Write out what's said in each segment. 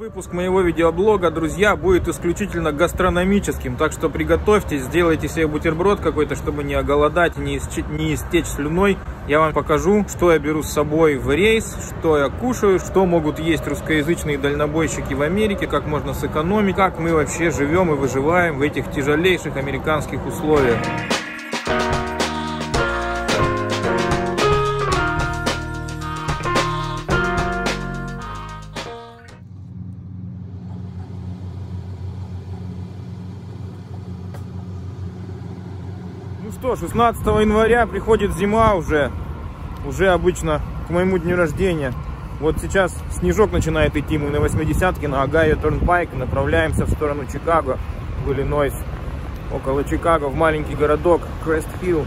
выпуск моего видеоблога, друзья, будет исключительно гастрономическим, так что приготовьтесь, сделайте себе бутерброд какой-то, чтобы не оголодать, не, не истечь слюной. Я вам покажу, что я беру с собой в рейс, что я кушаю, что могут есть русскоязычные дальнобойщики в Америке, как можно сэкономить, как мы вообще живем и выживаем в этих тяжелейших американских условиях. Что, 16 января приходит зима уже, уже обычно к моему дню рождения. Вот сейчас снежок начинает идти, мы на 80-ке на Ohio Turnpike направляемся в сторону Чикаго, в Иллинойс. Около Чикаго, в маленький городок Crest Hill.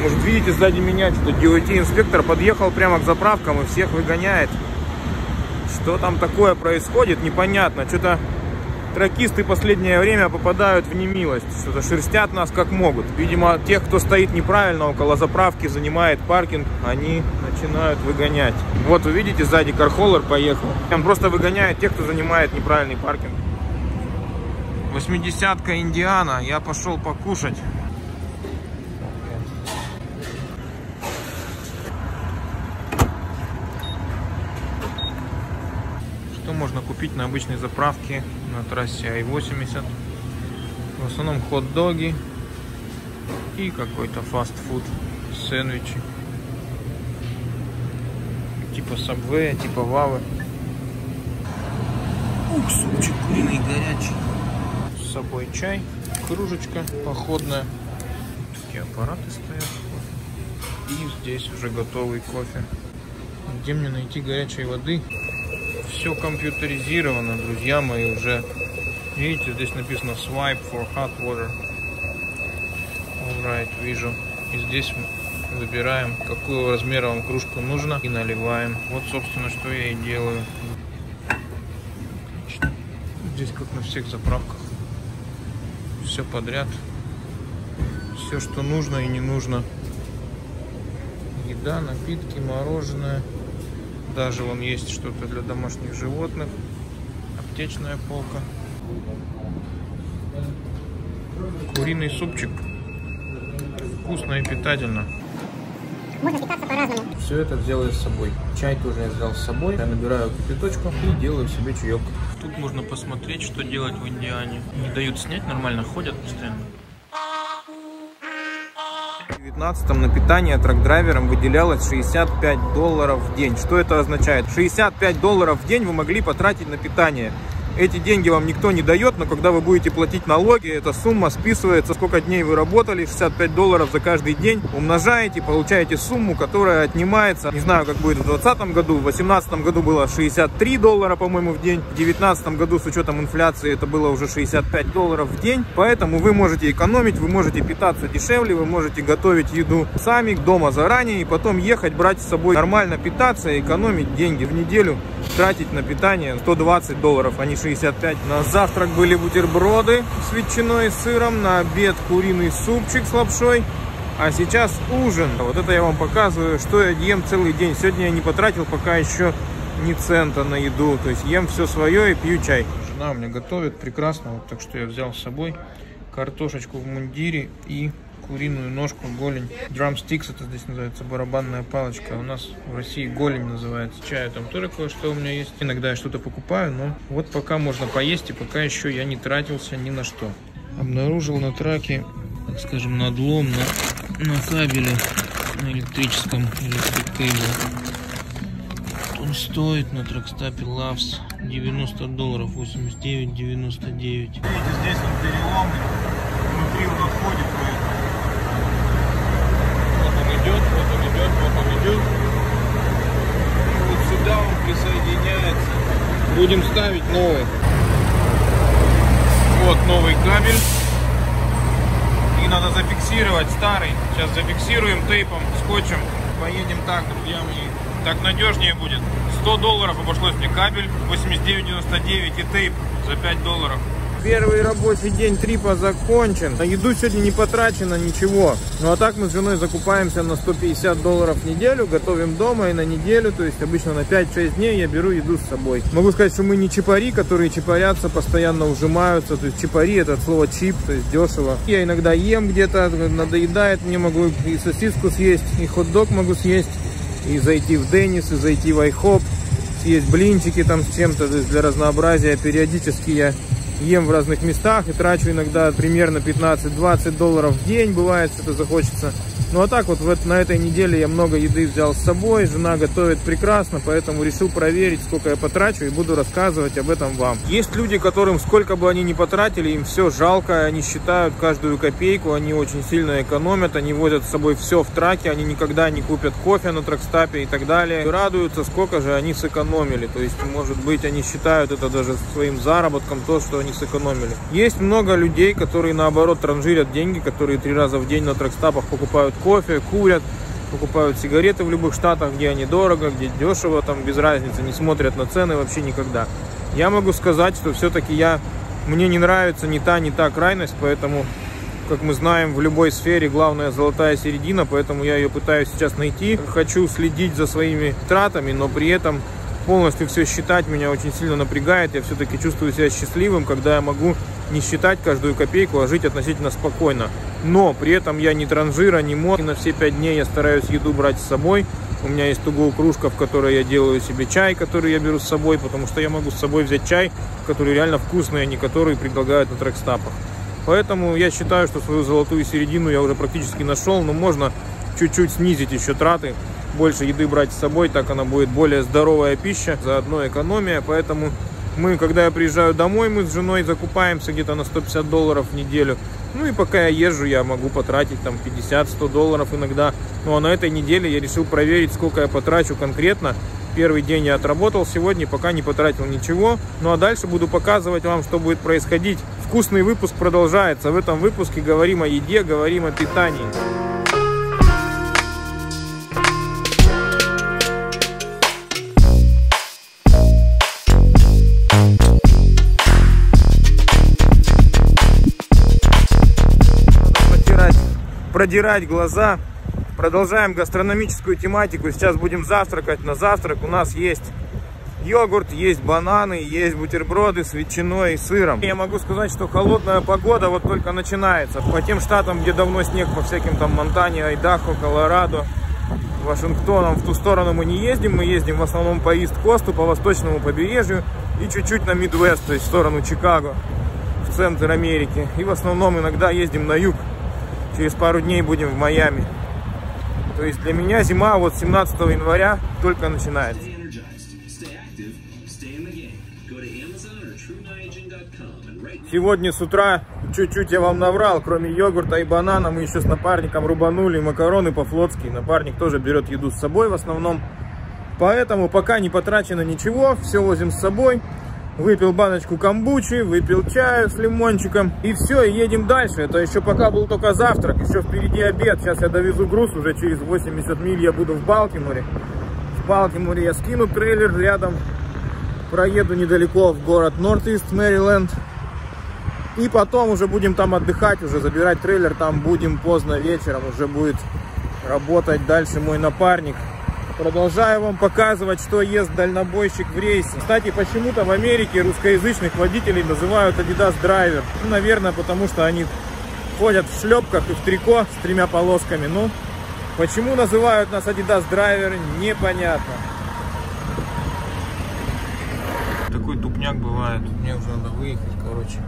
Может, видите сзади меня, что DOT-инспектор подъехал прямо к заправкам и всех выгоняет. Что там такое происходит, непонятно. Что-то тракисты последнее время попадают в немилость. Шерстят нас как могут. Видимо, тех, кто стоит неправильно около заправки, занимает паркинг, они начинают выгонять. Вот вы видите, сзади кархоллер поехал. Он просто выгоняет тех, кто занимает неправильный паркинг. 80-ка Индиана. Я пошел покушать. Что можно купить на обычной заправке на трассе Ай-80? В основном хот-доги и какой-то фастфуд, сэндвичи. Типа Subway, типа Вавы. Ух, супчик куриный горячий. С собой чай, кружечка походная. Такие аппараты стоят. И здесь уже готовый кофе. Где мне найти горячей воды? Все компьютеризировано, друзья мои, уже. Видите, здесь написано swipe for hot water. Alright, вижу. И здесь мы выбираем, какого размера вам кружку нужно и наливаем. Вот, собственно, что я и делаю. Здесь как на всех заправках. Все подряд. Все, что нужно и не нужно. Еда, напитки, мороженое. Даже вон есть что-то для домашних животных. Аптечная полка. Куриный супчик. Вкусно и питательно. Можно питаться по-разному. Все это взял я с собой. Чай тоже я взял с собой. Я набираю кипяточку и делаю себе чаек. Тут можно посмотреть, что делать в Индиане. Не дают снять, нормально ходят постоянно. В 19 на питание трак-драйверам выделялось 65 долларов в день. Что это означает? 65 долларов в день вы могли потратить на питание. Эти деньги вам никто не дает, но когда вы будете платить налоги, эта сумма списывается, сколько дней вы работали, 65 долларов за каждый день, умножаете, получаете сумму, которая отнимается, не знаю, как будет в 2020 году, в 2018 году было 63 доллара, по-моему, в день, в 2019 году с учетом инфляции это было уже 65 долларов в день, поэтому вы можете экономить, вы можете питаться дешевле, вы можете готовить еду сами дома заранее и потом ехать, брать с собой нормально питаться, экономить деньги в неделю, тратить на питание 120 долларов, а не 65. На завтрак были бутерброды с ветчиной и сыром, на обед куриный супчик с лапшой. А сейчас ужин. Вот это я вам показываю, что я ем целый день. Сегодня я не потратил пока еще ни цента на еду. То есть ем все свое и пью чай. Жена у меня готовит прекрасно, вот так что я взял с собой картошечку в мундире и куриную ножку, голень. Drumsticks это здесь называется, барабанная палочка. У нас в России голень называется. Чаю там тоже кое-что у меня есть. Иногда я что-то покупаю, но вот пока можно поесть, и пока еще я не тратился ни на что. Обнаружил на траке, так скажем, надлом на, на кабеле, на электрическом электрик кейбл. Он стоит на тракстапе Loves 90 долларов, 89,99. Видите, здесь он перелом, внутри он отходит, вот он идет, вот он идет, вот он идет. Вот сюда он присоединяется. Будем ставить новый. Вот новый кабель. И надо зафиксировать старый. Сейчас зафиксируем тейпом, скотчем. Поедем так, друзья мои. Так надежнее будет. 100 долларов обошлось мне кабель, 89,99 и тейп за 5 долларов. Первый рабочий день трипа закончен. На еду сегодня не потрачено ничего. Ну а так мы с женой закупаемся на 150 долларов в неделю, готовим дома и на неделю, то есть обычно на 5-6 дней я беру еду с собой. Могу сказать, что мы не чипари, которые чипарятся, постоянно ужимаются. То есть чипари это от слова чип, то есть дешево. Я иногда ем где-то, надоедает, мне могу и сосиску съесть, и хот-дог могу съесть, и зайти в Деннис, и зайти в Айхоп, съесть блинчики там с чем-то, то есть для разнообразия. Периодически я ем в разных местах и трачу иногда примерно 15-20 долларов в день, бывает, что-то захочется. Ну а так вот, вот на этой неделе я много еды взял с собой, жена готовит прекрасно, поэтому решил проверить, сколько я потрачу и буду рассказывать об этом вам. Есть люди, которым сколько бы они ни потратили, им все жалко, они считают каждую копейку, они очень сильно экономят, они возят с собой все в траке, они никогда не купят кофе на тракстапе и так далее. И радуются, сколько же они сэкономили, то есть, может быть, они считают это даже своим заработком, то, что они сэкономили. Есть много людей, которые наоборот транжирят деньги, которые три раза в день на тракстапах покупают кофе, курят, покупают сигареты в любых штатах, где они дорого, где дешево, там без разницы, не смотрят на цены вообще никогда. Я могу сказать, что все-таки я, мне не нравится ни та, ни та крайность, поэтому, как мы знаем, в любой сфере главная золотая середина, поэтому я ее пытаюсь сейчас найти. Хочу следить за своими тратами, но при этом полностью все считать меня очень сильно напрягает. Я все-таки чувствую себя счастливым, когда я могу не считать каждую копейку, а жить относительно спокойно. Но при этом я не транжира, не мод. И на все пять дней я стараюсь еду брать с собой. У меня есть угол кружка, в которой я делаю себе чай, который я беру с собой, потому что я могу с собой взять чай, который реально вкусный, а не который предлагают на трекстапах. Поэтому я считаю, что свою золотую середину я уже практически нашел, но можно чуть-чуть снизить еще траты, больше еды брать с собой, так она будет более здоровая пища, заодно экономия, поэтому мы, когда я приезжаю домой, мы с женой закупаемся где-то на 150 долларов в неделю. Ну и пока я езжу, я могу потратить там 50-100 долларов иногда. Ну а на этой неделе я решил проверить, сколько я потрачу конкретно. Первый день я отработал сегодня, пока не потратил ничего. Ну а дальше буду показывать вам, что будет происходить. Вкусный выпуск продолжается. В этом выпуске говорим о еде, говорим о питании. Продирать глаза. Продолжаем гастрономическую тематику. Сейчас будем завтракать. На завтрак у нас есть йогурт, есть бананы, есть бутерброды с ветчиной и сыром. Я могу сказать, что холодная погода вот только начинается. По тем штатам, где давно снег, по всяким там Монтане, Айдахо, Колорадо, Вашингтоном, в ту сторону мы не ездим. Мы ездим в основном по Ист-Косту, по восточному побережью и чуть-чуть на Мидвест, то есть в сторону Чикаго, в центр Америки. И в основном иногда ездим на юг. Через пару дней будем в Майами. То есть для меня зима вот 17 января только начинается. Сегодня с утра чуть-чуть я вам наврал, кроме йогурта и банана, мы еще с напарником рубанули макароны по-флотски. Напарник тоже берет еду с собой в основном. Поэтому пока не потрачено ничего, все возим с собой выпил баночку камбучи, выпил чаю с лимончиком. И все, едем дальше. Это еще пока был только завтрак, еще впереди обед. Сейчас я довезу груз, уже через 80 миль я буду в Балтиморе. В Балтиморе я скину трейлер рядом. Проеду недалеко в город Норт-Ист, Мэриленд. И потом уже будем там отдыхать, уже забирать трейлер. Там будем поздно вечером, уже будет работать дальше мой напарник. Продолжаю вам показывать, что ест дальнобойщик в рейсе. Кстати, почему-то в Америке русскоязычных водителей называют Adidas Driver. Ну, наверное, потому что они ходят в шлепках и в трико с тремя полосками. Ну, почему называют нас Adidas Driver, непонятно. Такой тупняк бывает. Мне уже надо выехать, короче.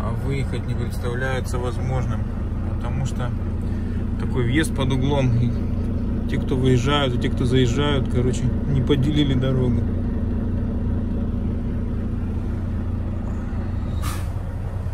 А выехать не представляется возможным. Потому что такой въезд под углом те, кто выезжают, и те, кто заезжают, короче, не поделили дорогу.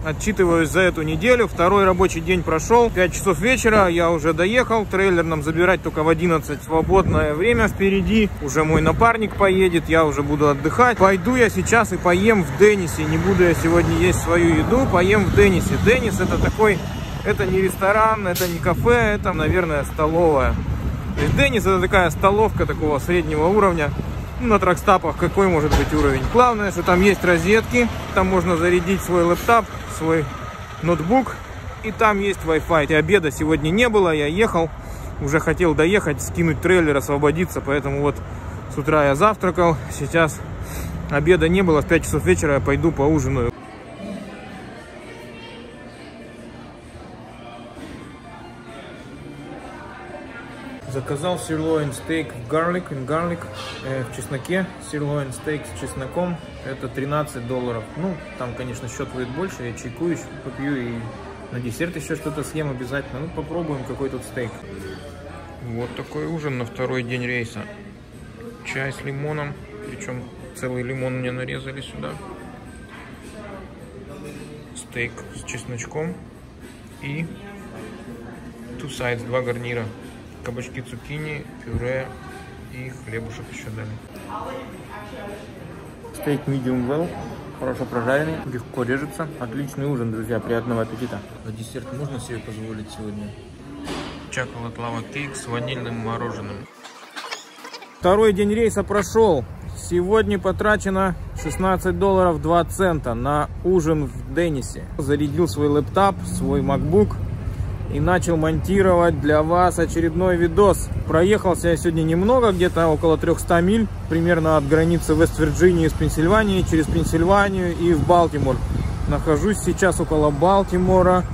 Отчитываюсь за эту неделю. Второй рабочий день прошел. 5 часов вечера. Я уже доехал. Трейлер нам забирать только в 11. Свободное время впереди. Уже мой напарник поедет. Я уже буду отдыхать. Пойду я сейчас и поем в Деннисе. Не буду я сегодня есть свою еду. Поем в Деннисе. Деннис это такой... Это не ресторан, это не кафе, это, наверное, столовая. То есть Деннис это такая столовка такого среднего уровня. Ну, на тракстапах какой может быть уровень. Главное, что там есть розетки, там можно зарядить свой лэптоп, свой ноутбук, и там есть Wi-Fi. И обеда сегодня не было, я ехал, уже хотел доехать, скинуть трейлер, освободиться, поэтому вот с утра я завтракал, сейчас обеда не было, в 5 часов вечера я пойду поужинаю. Заказал sirloin стейк в garlic, in garlic, э, в чесноке. Sirloin стейк с чесноком, это 13 долларов. Ну, там, конечно, счет будет больше, я чайку еще попью и на десерт еще что-то съем обязательно. Ну, попробуем какой тут стейк. Вот такой ужин на второй день рейса. Чай с лимоном, причем целый лимон мне нарезали сюда. Стейк с чесночком и two sides, два гарнира кабачки цукини, пюре и хлебушек еще дали. Стейк medium well, хорошо прожаренный, легко режется. Отличный ужин, друзья, приятного аппетита. А десерт можно себе позволить сегодня? Чоколад лава кейк с ванильным мороженым. Второй день рейса прошел. Сегодня потрачено 16 долларов 2 цента на ужин в Деннисе. Зарядил свой лэптоп, свой MacBook и начал монтировать для вас очередной видос. Проехался я сегодня немного, где-то около 300 миль, примерно от границы Вест-Вирджинии с Пенсильванией, через Пенсильванию и в Балтимор. Нахожусь сейчас около Балтимора,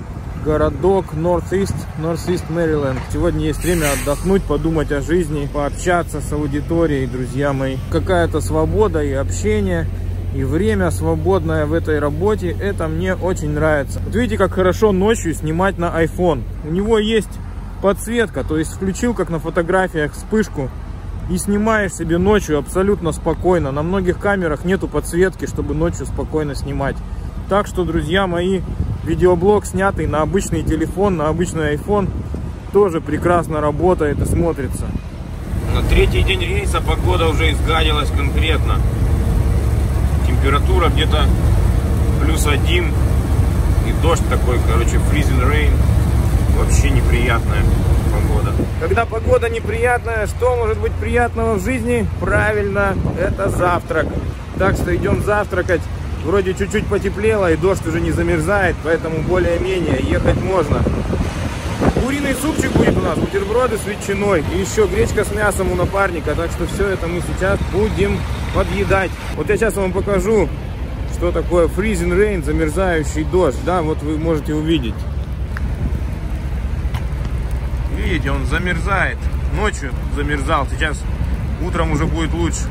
городок Northeast, Northeast Maryland. Сегодня есть время отдохнуть, подумать о жизни, пообщаться с аудиторией, друзья мои. Какая-то свобода и общение и время свободное в этой работе, это мне очень нравится. Вот видите, как хорошо ночью снимать на iPhone. У него есть подсветка, то есть включил, как на фотографиях, вспышку и снимаешь себе ночью абсолютно спокойно. На многих камерах нету подсветки, чтобы ночью спокойно снимать. Так что, друзья мои, видеоблог снятый на обычный телефон, на обычный iPhone, тоже прекрасно работает и смотрится. На третий день рейса погода уже изгадилась конкретно температура где-то плюс один и дождь такой, короче, freezing rain. Вообще неприятная погода. Когда погода неприятная, что может быть приятного в жизни? Правильно, это завтрак. Так что идем завтракать. Вроде чуть-чуть потеплело и дождь уже не замерзает, поэтому более-менее ехать можно. Куриный супчик будет у нас, бутерброды с ветчиной и еще гречка с мясом у напарника. Так что все это мы сейчас будем подъедать. Вот я сейчас вам покажу, что такое freezing rain, замерзающий дождь. Да, вот вы можете увидеть. Видите, он замерзает. Ночью замерзал, сейчас утром уже будет лучше.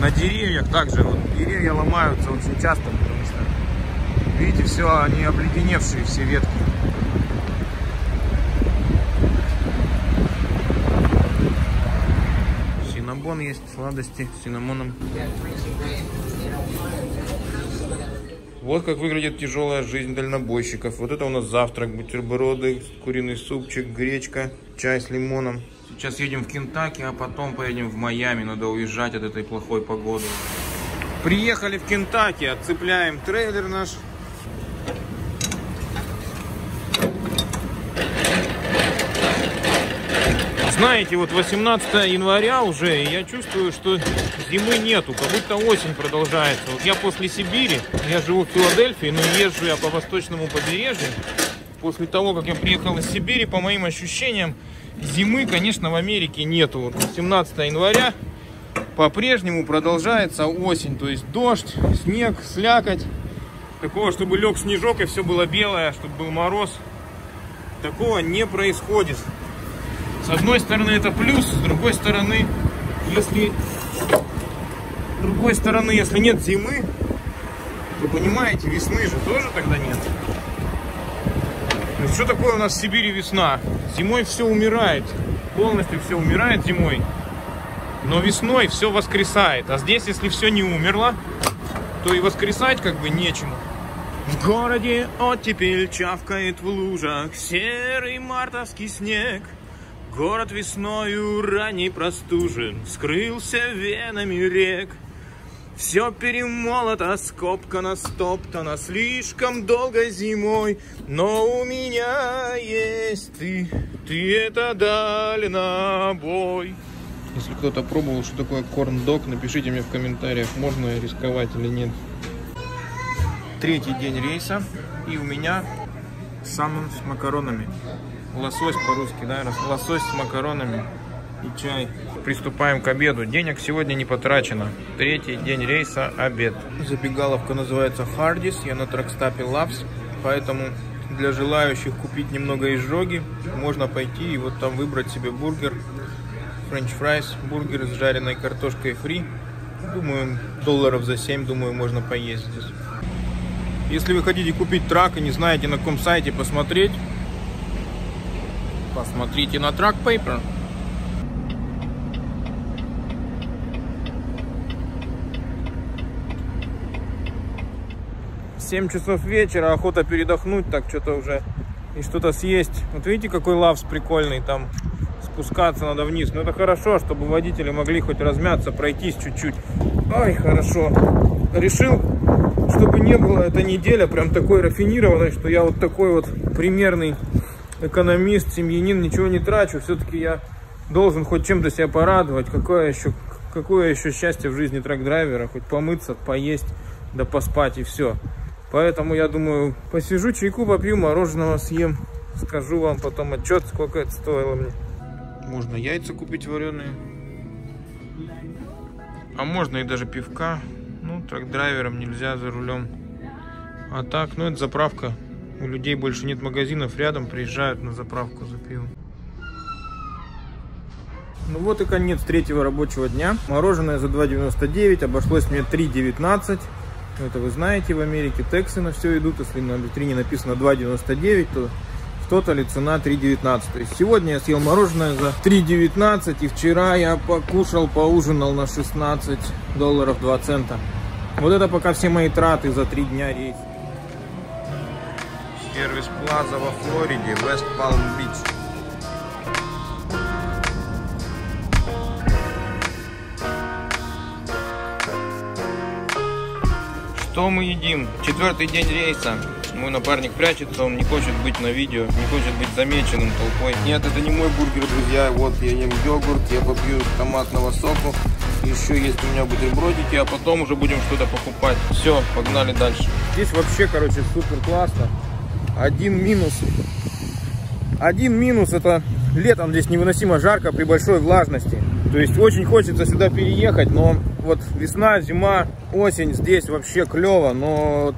На деревьях также, вот, деревья ломаются очень часто, потому что, видите, все, они обледеневшие, все ветки. Синабон есть, сладости с синамоном. Вот как выглядит тяжелая жизнь дальнобойщиков. Вот это у нас завтрак, бутерброды, куриный супчик, гречка, чай с лимоном. Сейчас едем в Кентаки, а потом поедем в Майами. Надо уезжать от этой плохой погоды. Приехали в Кентаки, отцепляем трейлер наш. Знаете, вот 18 января уже, и я чувствую, что зимы нету, как будто осень продолжается. Вот я после Сибири, я живу в Филадельфии, но езжу я по восточному побережью. После того, как я приехал из Сибири, по моим ощущениям, зимы, конечно, в Америке нету. Вот 17 января по-прежнему продолжается осень, то есть дождь, снег, слякоть. Такого, чтобы лег снежок и все было белое, чтобы был мороз, такого не происходит. С одной стороны это плюс, с другой стороны, если с другой стороны, если нет зимы, то понимаете, весны же тоже тогда нет. Ну, что такое у нас в Сибири весна? Зимой все умирает, полностью все умирает зимой, но весной все воскресает. А здесь, если все не умерло, то и воскресать как бы нечему. В городе оттепель чавкает в лужах серый мартовский снег. Город весною ранний простужен, скрылся венами рек. Все перемолото, скопкано, стоптано слишком долго зимой, но у меня есть ты, ты это дали на бой. Если кто-то пробовал, что такое корн-дог, напишите мне в комментариях, можно рисковать или нет. Третий день рейса, и у меня salmon с макаронами. Лосось по-русски, да? Лосось с макаронами и чай. Приступаем к обеду. Денег сегодня не потрачено. Третий день рейса – обед. Забегаловка называется Hardee's. Я на truck stop е Love's. Поэтому для желающих купить немного изжоги, можно пойти и вот там выбрать себе бургер, French fries, бургер с жареной картошкой фри. Думаю, долларов за 7, думаю, можно поесть здесь. Если вы хотите купить трак и не знаете на каком сайте посмотреть, посмотрите на Track Paper. 7 часов вечера, охота передохнуть, так что-то уже и что-то съесть. Вот видите, какой лавс прикольный, там спускаться надо вниз. Но это хорошо, чтобы водители могли хоть размяться, пройтись чуть-чуть. Ай, хорошо. Решил, чтобы не было эта неделя прям такой рафинированной, что я вот такой вот примерный экономист, семьянин, ничего не трачу. Все-таки я должен хоть чем-то себя порадовать. Какое еще, какое еще счастье в жизни трак-драйвера, хоть помыться, поесть, да поспать и все. Поэтому я думаю, посижу, чайку попью, мороженого съем. Скажу вам потом отчет, сколько это стоило мне. Можно яйца купить вареные. А можно и даже пивка. Ну, трак-драйвером нельзя за рулем. А так, ну это заправка. У людей больше нет магазинов рядом, приезжают на заправку за пивом. Ну вот и конец третьего рабочего дня. Мороженое за 2,99, обошлось мне 3,19. Ну, это вы знаете, в Америке тексы на все идут. Если на витрине написано 2,99, то в тотале цена 3,19. То сегодня я съел мороженое за 3,19 и вчера я покушал, поужинал на 16 долларов 2 цента. Вот это пока все мои траты за 3 дня рейса. Сервис Плаза во Флориде, Вест Палм Бич. Что мы едим? Четвертый день рейса. Мой напарник прячется, он не хочет быть на видео, не хочет быть замеченным толпой. Нет, это не мой бургер, друзья. Вот я ем йогурт, я попью томатного соку. Еще есть у меня бутербродики, а потом уже будем что-то покупать. Все, погнали дальше. Здесь вообще, короче, супер классно. Один минус. Один минус это летом здесь невыносимо жарко при большой влажности. То есть очень хочется сюда переехать, но вот весна, зима, осень здесь вообще клево, но вот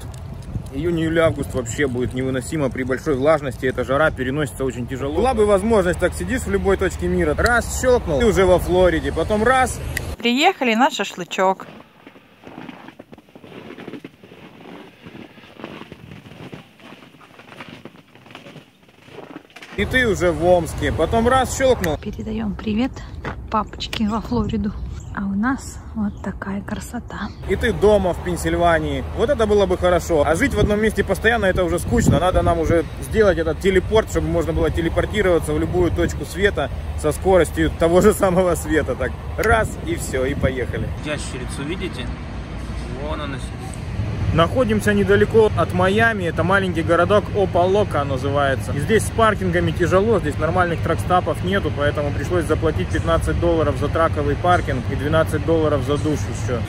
июнь, июль, август вообще будет невыносимо при большой влажности, эта жара переносится очень тяжело. Была бы возможность, так сидишь в любой точке мира, раз щелкнул, ты уже во Флориде, потом раз. Приехали на шашлычок. И ты уже в Омске, потом раз щелкнул. Передаем привет папочке во Флориду. А у нас вот такая красота. И ты дома в Пенсильвании. Вот это было бы хорошо. А жить в одном месте постоянно это уже скучно. Надо нам уже сделать этот телепорт, чтобы можно было телепортироваться в любую точку света со скоростью того же самого света. Так раз и все, и поехали. Ящерицу видите? Вон она сидит. Находимся недалеко от Майами, это маленький городок Опалока называется. И здесь с паркингами тяжело, здесь нормальных тракстапов нету, поэтому пришлось заплатить 15 долларов за траковый паркинг и 12 долларов за душ еще.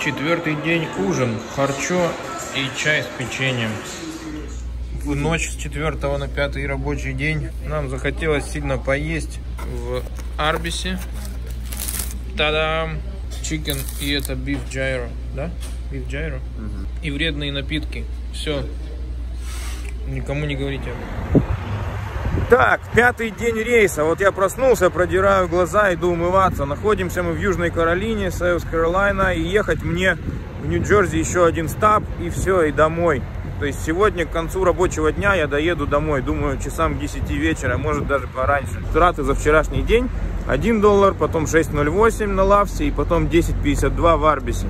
Четвертый день ужин, харчо и чай с печеньем ночь с 4 на 5 рабочий день нам захотелось сильно поесть в Arby's е. Та-дам! Chicken и это beef gyro, да? Beef gyro. Угу. И вредные напитки. Все. Никому не говорите. Так, пятый день рейса. Вот я проснулся, продираю глаза, иду умываться. Находимся мы в Южной Каролине, South Carolina. И ехать мне в Нью-Джерси еще один стап, и все, и домой. То есть сегодня к концу рабочего дня я доеду домой, думаю, часам к 10 вечера, может даже пораньше. Траты за вчерашний день 1 доллар, потом 6.08 на Лавсе и потом 10.52 в Арбисе.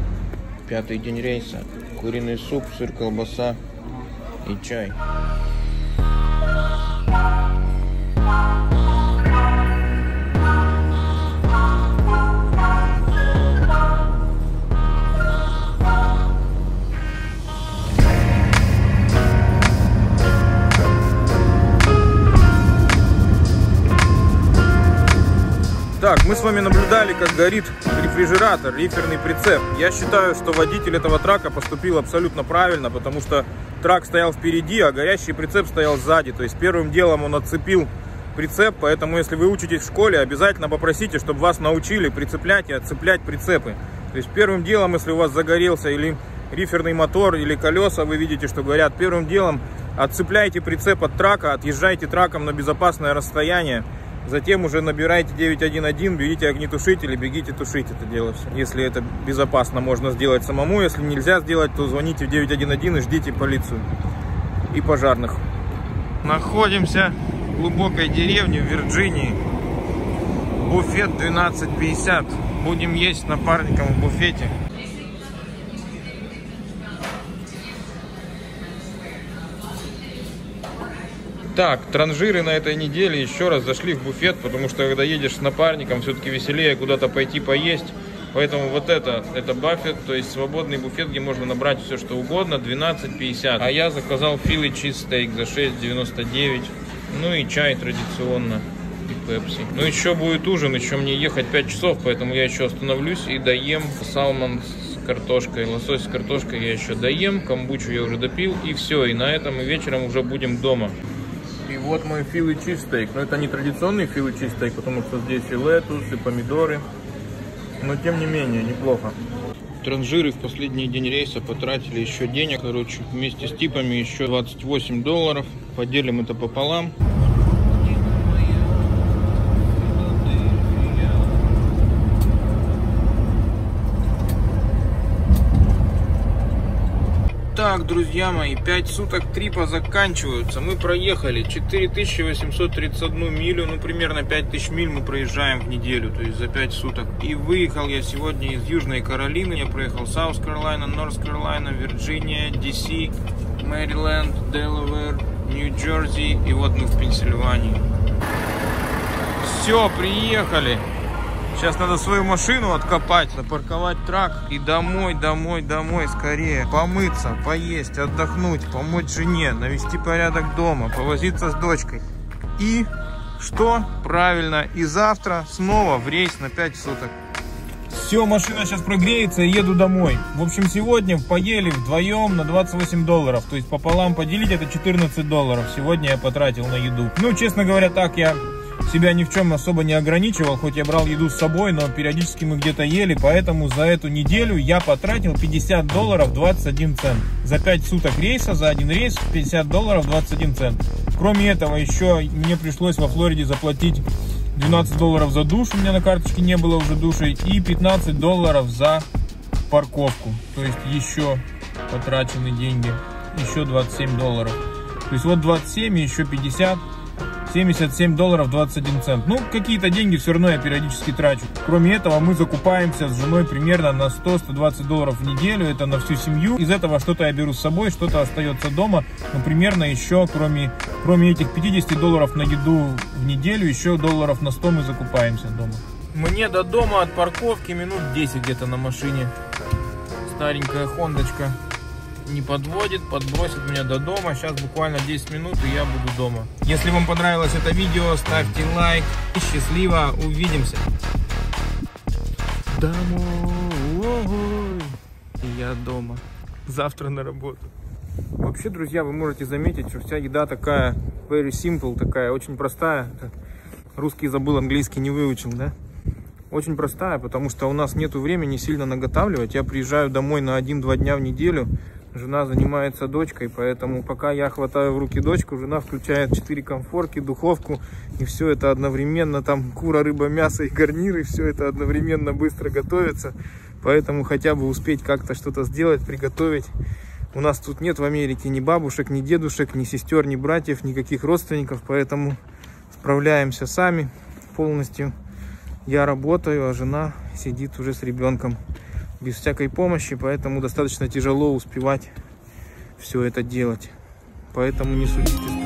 Пятый день рейса. Куриный суп, сыр, колбаса и чай. Так, мы с вами наблюдали, как горит рефрижератор, риферный прицеп. Я считаю, что водитель этого трака поступил абсолютно правильно, потому что трак стоял впереди, а горящий прицеп стоял сзади. То есть первым делом он отцепил прицеп, поэтому если вы учитесь в школе, обязательно попросите, чтобы вас научили прицеплять и отцеплять прицепы. То есть первым делом, если у вас загорелся или риферный мотор, или колеса, вы видите, что горят, первым делом отцепляйте прицеп от трака, отъезжайте траком на безопасное расстояние, Затем уже набирайте 911, берите огнетушитель и бегите тушить это дело все. Если это безопасно, можно сделать самому. Если нельзя сделать, то звоните в 911 и ждите полицию и пожарных. Находимся в глубокой деревне в Вирджинии. Буфет 1250. Будем есть напарником в буфете. Так, транжиры на этой неделе еще раз зашли в буфет, потому что когда едешь с напарником, все-таки веселее куда-то пойти поесть. Поэтому вот это, это баффет, то есть свободный буфет, где можно набрать все, что угодно, 12.50. А я заказал филе чизстейк за 6.99. Ну и чай традиционно и пепси. Ну еще будет ужин, еще мне ехать 5 часов, поэтому я еще остановлюсь и доем салмон с картошкой, лосось с картошкой я еще доем, камбучу я уже допил и все, и на этом и вечером уже будем дома. Вот мой филы чизстейк. Но это не традиционный филы чизстейк, потому что здесь и летус, и помидоры. Но тем не менее, неплохо. Транжиры в последний день рейса потратили еще денег. Короче, вместе с типами еще 28 долларов. Поделим это пополам. Так, друзья мои, 5 суток трипа заканчиваются. Мы проехали 4831 милю, ну примерно 5000 миль мы проезжаем в неделю, то есть за 5 суток. И выехал я сегодня из Южной Каролины, я проехал Саус Каролина, Норс Каролина, Вирджиния, DC, Мэриленд, Делавэр, Нью-Джерси и вот мы в Пенсильвании. Все, приехали. Сейчас надо свою машину откопать, запарковать трак и домой, домой, домой скорее. Помыться, поесть, отдохнуть, помочь жене, навести порядок дома, повозиться с дочкой. И что? Правильно, и завтра снова в рейс на 5 суток. Все, машина сейчас прогреется и еду домой. В общем, сегодня поели вдвоем на 28 долларов. То есть пополам поделить это 14 долларов. Сегодня я потратил на еду. Ну, честно говоря, так я себя ни в чем особо не ограничивал, хоть я брал еду с собой, но периодически мы где-то ели, поэтому за эту неделю я потратил 50 долларов 21 цент. За 5 суток рейса, за один рейс 50 долларов 21 цент. Кроме этого, еще мне пришлось во Флориде заплатить 12 долларов за душ, у меня на карточке не было уже души, и 15 долларов за парковку. То есть еще потрачены деньги, еще 27 долларов. То есть вот 27 и еще 50 77 долларов 21 цент. Ну, какие-то деньги все равно я периодически трачу. Кроме этого, мы закупаемся с женой примерно на 100-120 долларов в неделю. Это на всю семью. Из этого что-то я беру с собой, что-то остается дома. Ну, примерно еще, кроме, кроме этих 50 долларов на еду в неделю, еще долларов на 100 мы закупаемся дома. Мне до дома от парковки минут 10 где-то на машине. Старенькая хондочка не подводит, подбросит меня до дома. Сейчас буквально 10 минут и я буду дома. Если вам понравилось это видео, ставьте лайк. И счастливо, увидимся. Домой. Я дома. Завтра на работу. Вообще, друзья, вы можете заметить, что вся еда такая very simple, такая очень простая. Русский забыл, английский не выучил, да? Очень простая, потому что у нас нет времени сильно наготавливать. Я приезжаю домой на 1-2 дня в неделю, Жена занимается дочкой, поэтому пока я хватаю в руки дочку, жена включает 4 комфорки, духовку, и все это одновременно, там кура, рыба, мясо и гарниры, все это одновременно быстро готовится. Поэтому хотя бы успеть как-то что-то сделать, приготовить. У нас тут нет в Америке ни бабушек, ни дедушек, ни сестер, ни братьев, никаких родственников, поэтому справляемся сами полностью. Я работаю, а жена сидит уже с ребенком без всякой помощи, поэтому достаточно тяжело успевать все это делать. Поэтому не судите